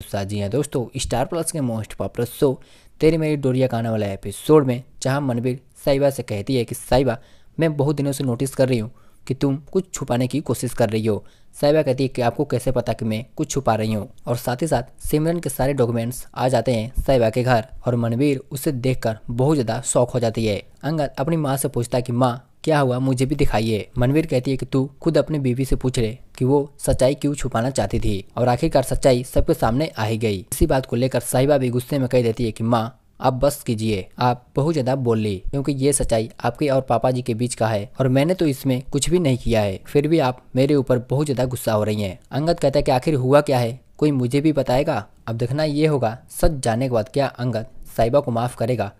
सा जी हाँ। दोस्तों स्टार प्लस के most popular show Teri Meri Doriyaan का आने वाला एपिसोड में, जहाँ मनवीर साहिबा से कहती है कि साहिबा मैं बहुत दिनों से नोटिस कर रही हूँ कि तुम कुछ छुपाने की कोशिश कर रही हो। साहिबा कहती है कि आपको कैसे पता कि मैं कुछ छुपा रही हूँ? और साथ ही साथ, सिमरन के सारे डॉक्यूमेंट्स आ जाते हैं साहिबा के घर, और मनवीर उसे देखकर बहुत ज़्यादा शौक हो जाती है। अंगद अपनी माँ से पूछता है कि, माँ क्या हुआ मुझे भी दिखाइए। मनवीर कहती है कि तू खुद अपनी बीवी से पूछ ले कि वो सच्चाई क्यों छुपाना चाहती थी और आखिरकार सच्चाई सबके सामने आ ही गई। इसी बात को लेकर साहिबा भी गुस्से में कह देती है कि, माँ, आप बस कीजिए। आप बहुत ज़्यादा बोल ली, क्योंकि ये सच्चाई आपके और पापा जी के बीच का है और मैंने तो इसमें कुछ भी नहीं किया है। फिर भी आप मेरे ऊपर बहुत ज़्यादा गुस्सा हो रही हैं। अंगद कहता है कि आखिर हुआ क्या है? कोई मुझे भी बताएगा? अब देखना ये होगा, सच जाने के बाद क्या अंगद साहिबा को माफ़ करेगा?